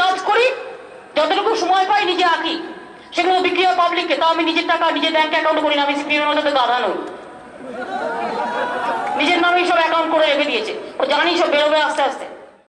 কাজ করি, যতটুকু সময় পাই নিজে আঁকি। সেগুলো বিক্রি হয় পাবলিককে তাও আমি নিজের টাকা নিজের ব্যাংক অ্যাকাউন্ট করি না, আমি স্ক্রিনের মতো গাধা নই। নিজের নামেই সব অ্যাকাউন্ট করে রেখে দিয়েছে। ও জানি সব বেরোবে আস্তে আস্তে।